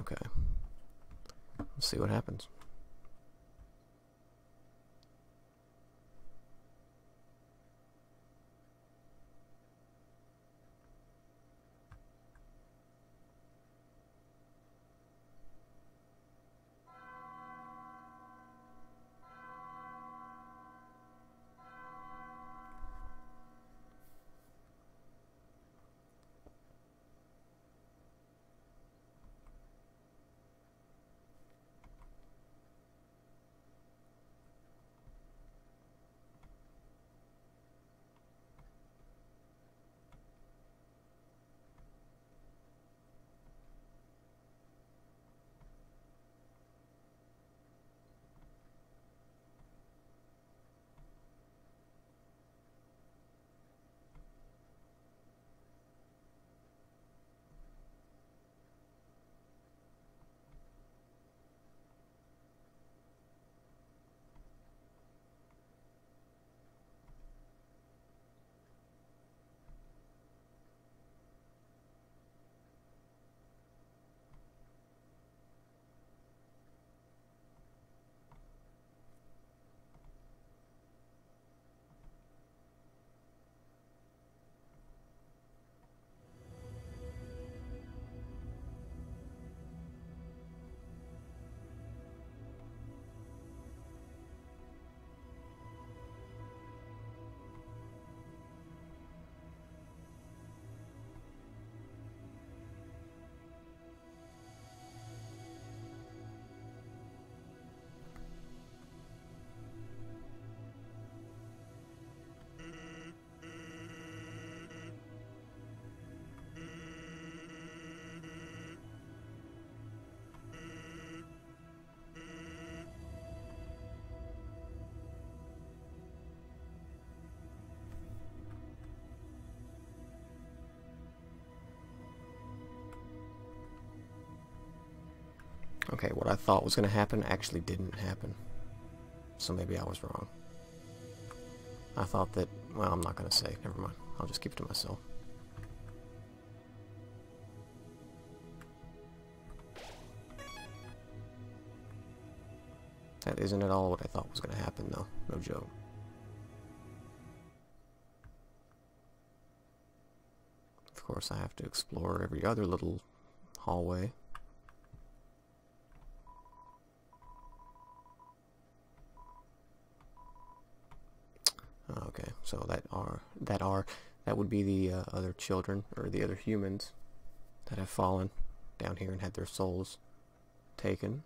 Okay. Let's see what happens. Okay, what I thought was going to happen actually didn't happen. So maybe I was wrong. I thought that... Well, I'm not going to say. Never mind. I'll just keep it to myself. That isn't at all what I thought was going to happen, though. No joke. Of course, I have to explore every other little hallway. Okay, so that are that are that would be the uh, other children or the other humans that have fallen down here and had their souls taken.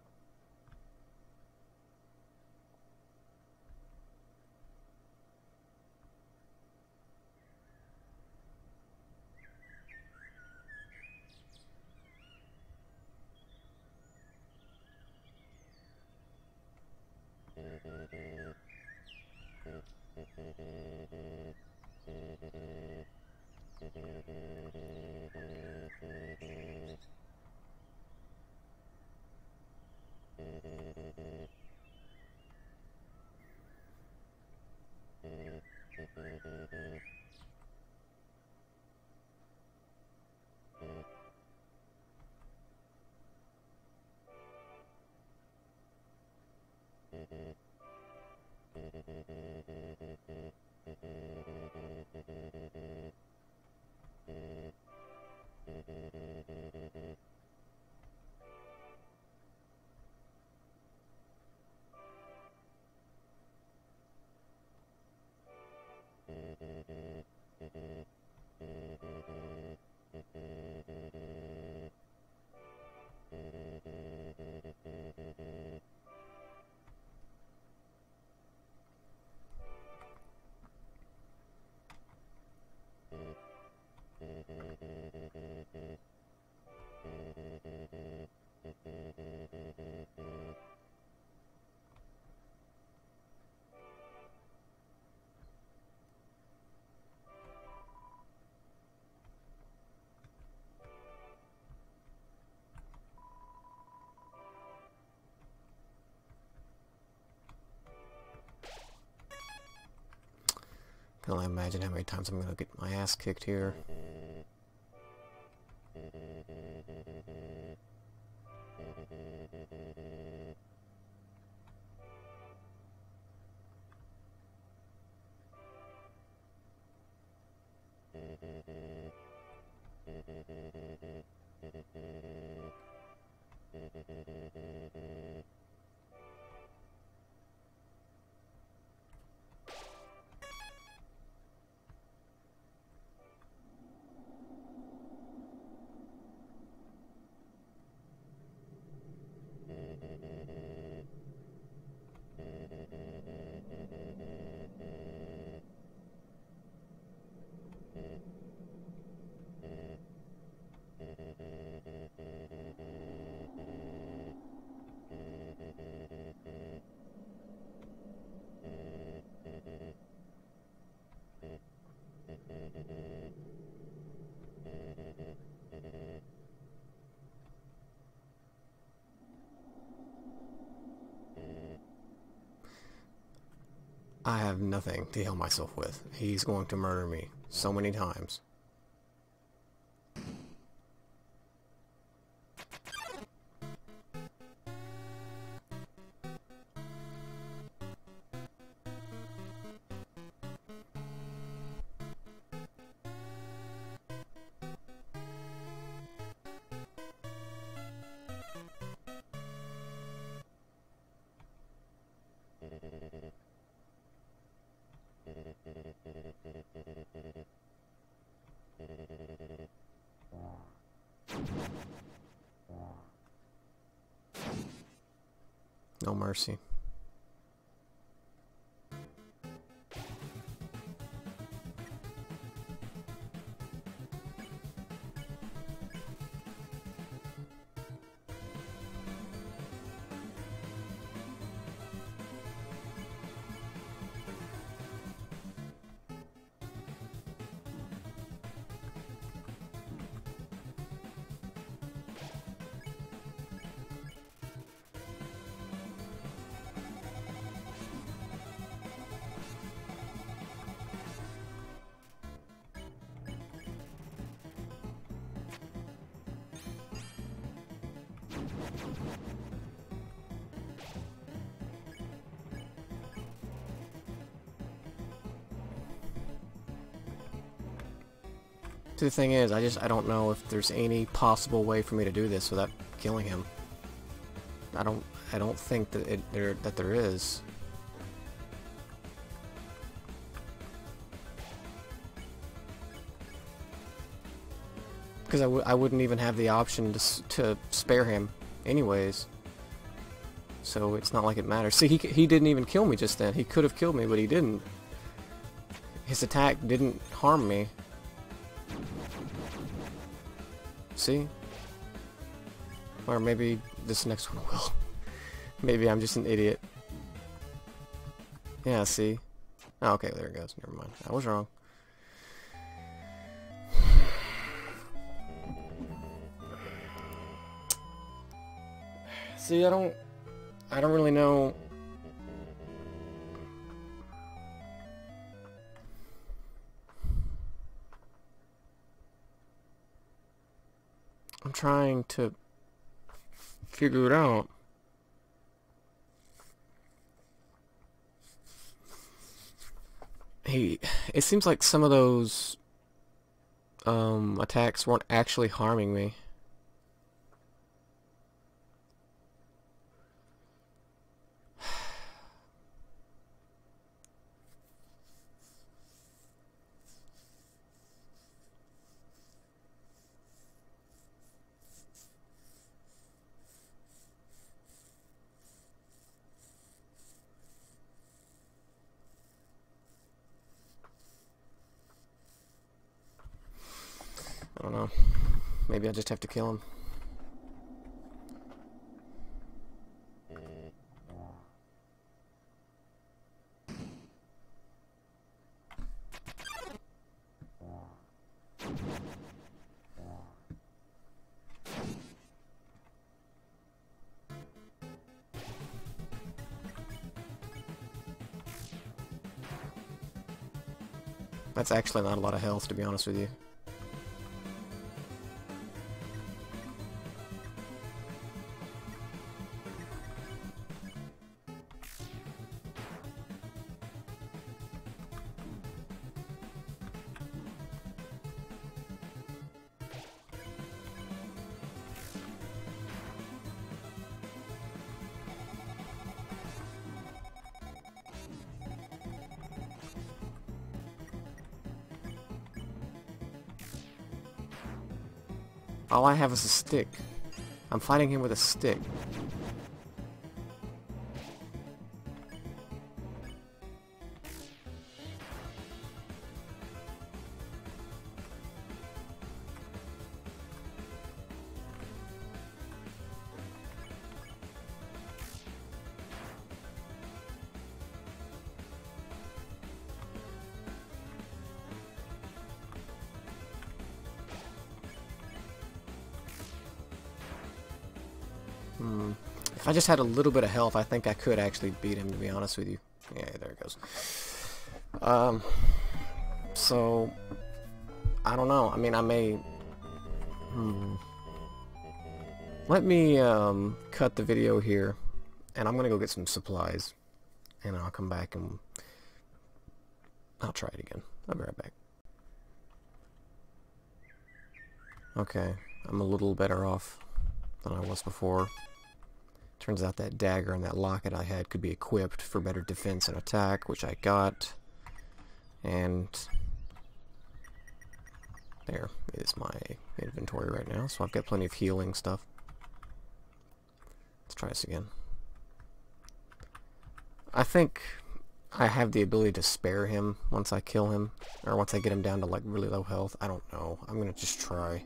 Thank you. Can only imagine how many times I'm gonna get my ass kicked here. I have nothing to heal myself with. He's going to murder me so many times. No mercy. The thing is, I just I don't know if there's any possible way for me to do this without killing him. I don't I don't think that it there that there is. Because I wouldn't even have the option to, to spare him anyways. So it's not like it matters. See, he, he didn't even kill me just then. He could have killed me, but he didn't. His attack didn't harm me. See? Or maybe this next one will. maybe I'm just an idiot. Yeah, see? Oh, okay, there it goes. Never mind. I was wrong. See, I don't... I don't really know... I'm trying to figure it out. Hey, it seems like some of those um, attacks weren't actually harming me. I don't know. Maybe I just have to kill him. That's actually not a lot of health, to be honest with you. All I have is a stick. I'm fighting him with a stick. Just had a little bit of health, I think I could actually beat him, to be honest with you. Yeah, there it goes. Um, so, I don't know. I mean, I may... Hmm. Let me um, cut the video here, and I'm going to go get some supplies, and I'll come back and I'll try it again. I'll be right back. Okay, I'm a little better off than I was before. Turns out that dagger and that locket I had could be equipped for better defense and attack, which I got. And there is my inventory right now, so I've got plenty of healing stuff. Let's try this again. I think I have the ability to spare him once I kill him, or once I get him down to like really low health. I don't know. I'm gonna just try,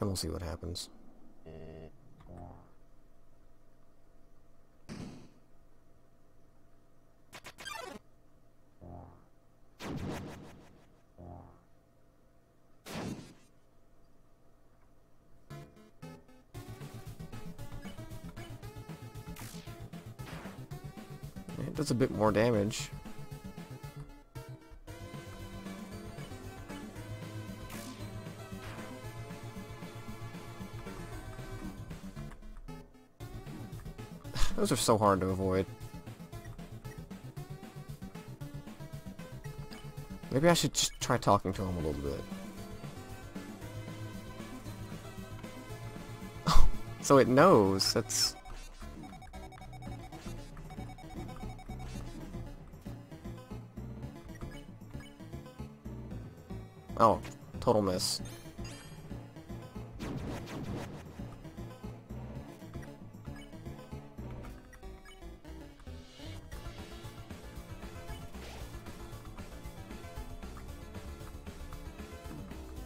and we'll see what happens. Does a bit more damage. Those are so hard to avoid. Maybe I should just try talking to him a little bit. so it knows. That's... Oh, total miss.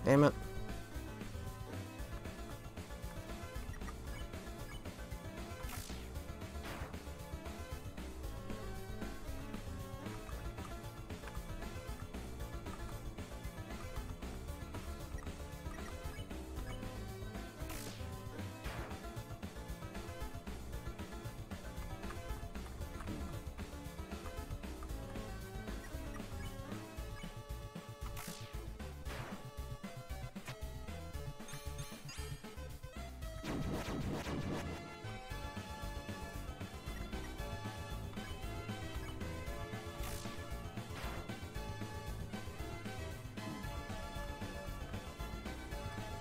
Damn it.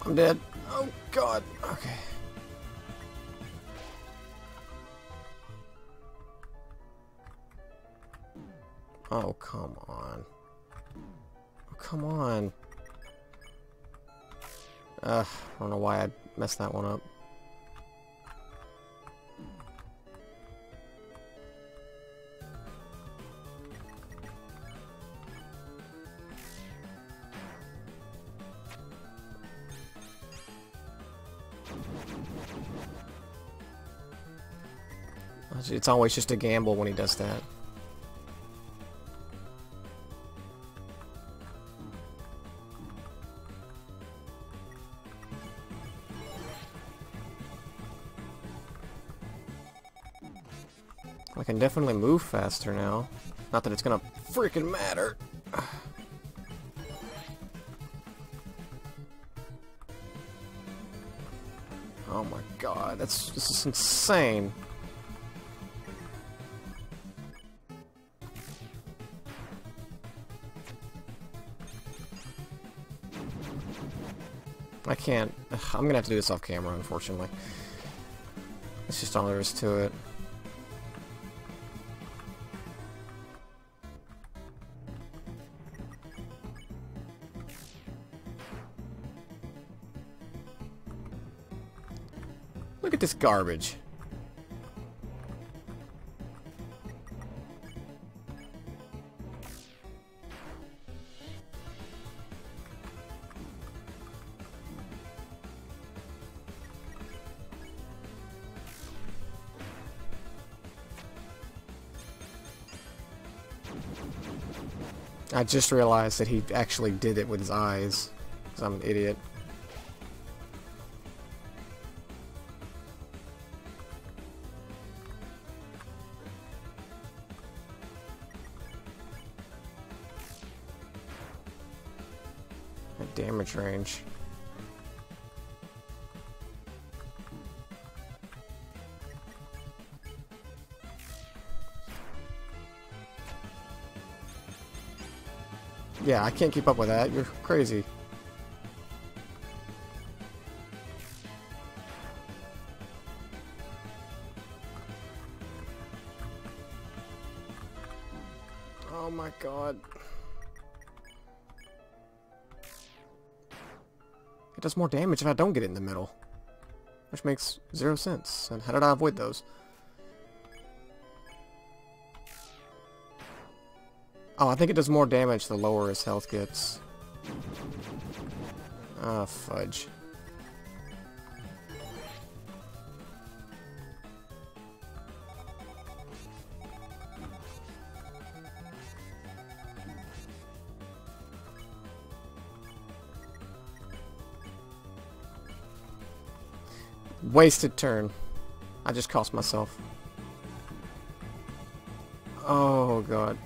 I'm dead. Oh god. Okay. Oh, come on. Oh, come on. Ugh, I don't know why I messed that one up. It's always just a gamble when he does that. I can definitely move faster now. Not that it's gonna freaking matter. God, that's this is insane. I can't. I'm gonna have to do this off camera, unfortunately. It's just all there is to it. Garbage. I just realized that he actually did it with his eyes. Because I'm an idiot. Yeah, I can't keep up with that. You're crazy. Oh my god. It does more damage if I don't get it in the middle. Which makes zero sense. And how did I avoid those? Oh, I think it does more damage the lower his health gets. Ah, oh, fudge. Wasted turn. I just cost myself. Oh god.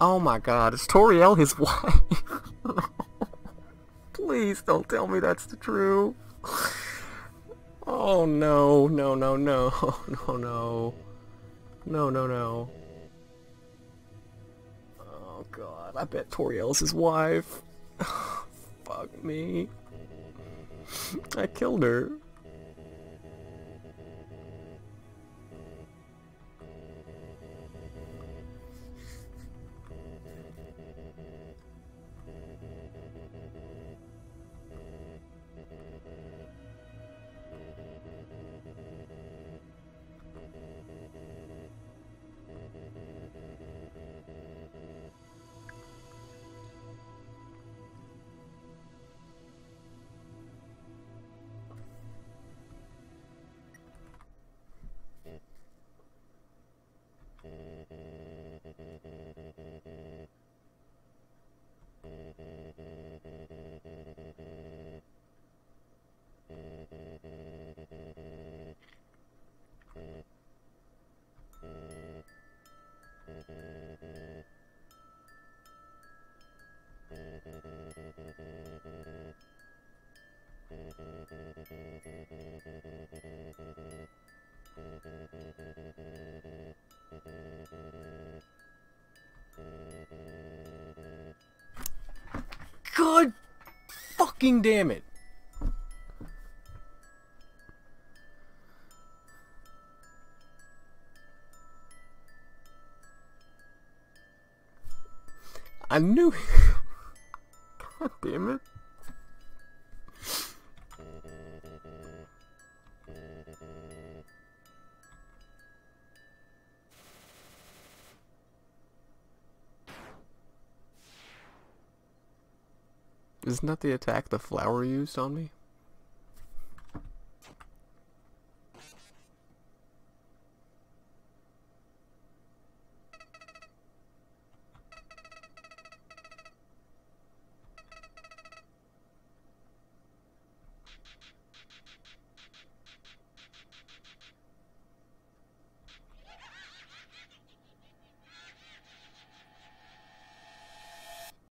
Oh my god, is Toriel his wife? Please don't tell me that's the true. Oh no, no, no, no, no, no. No, no, no. Oh god, I bet Toriel's his wife. Fuck me. I killed her. God fucking damn it. I knew Isn't that the attack the flower used on me?